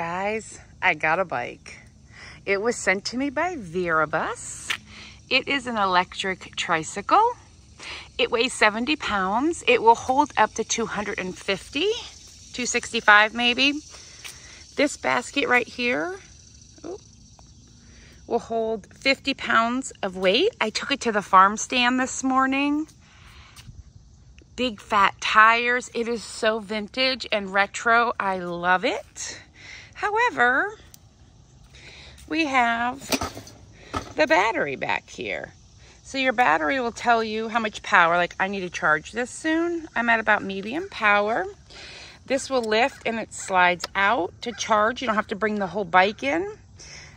Guys, I got a bike. It was sent to me by Viribus. It is an electric tricycle. It weighs 70 pounds. It will hold up to 250, 265 maybe. This basket right here will hold 50 pounds of weight. I took it to the farm stand this morning. Big fat tires. It is so vintage and retro. I love it. However, we have the battery back here. So your battery will tell you how much power, like I need to charge this soon. I'm at about medium power. This will lift and it slides out to charge. You don't have to bring the whole bike in.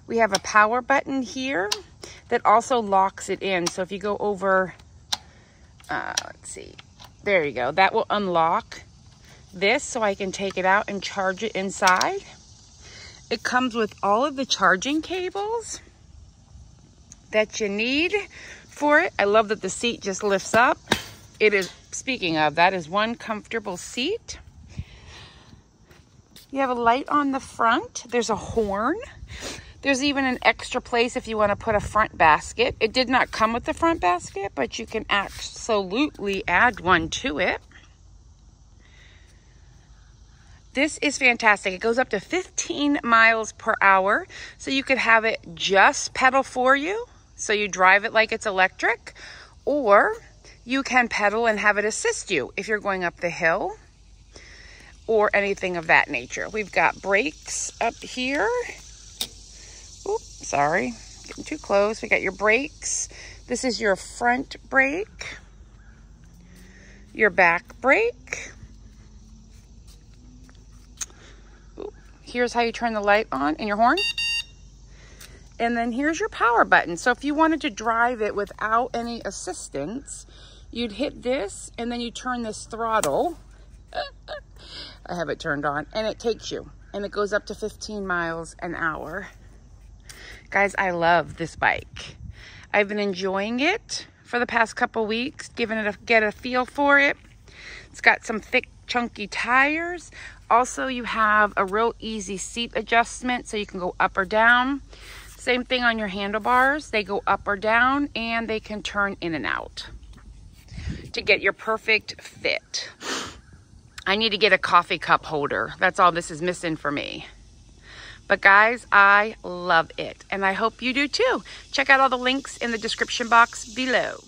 We have a power button here that also locks it in. So if you go over, uh, let's see, there you go. That will unlock this so I can take it out and charge it inside. It comes with all of the charging cables that you need for it. I love that the seat just lifts up. It is, speaking of, that is one comfortable seat. You have a light on the front. There's a horn. There's even an extra place if you want to put a front basket. It did not come with the front basket, but you can absolutely add one to it. This is fantastic. It goes up to 15 miles per hour. So you could have it just pedal for you. So you drive it like it's electric. Or you can pedal and have it assist you if you're going up the hill or anything of that nature. We've got brakes up here. Oops, sorry, getting too close. We got your brakes. This is your front brake, your back brake, here's how you turn the light on and your horn. And then here's your power button. So if you wanted to drive it without any assistance, you'd hit this and then you turn this throttle. I have it turned on and it takes you and it goes up to 15 miles an hour. Guys, I love this bike. I've been enjoying it for the past couple weeks, giving it a get a feel for it. It's got some thick chunky tires. Also, you have a real easy seat adjustment so you can go up or down. Same thing on your handlebars. They go up or down and they can turn in and out to get your perfect fit. I need to get a coffee cup holder. That's all this is missing for me. But guys, I love it. And I hope you do too. Check out all the links in the description box below.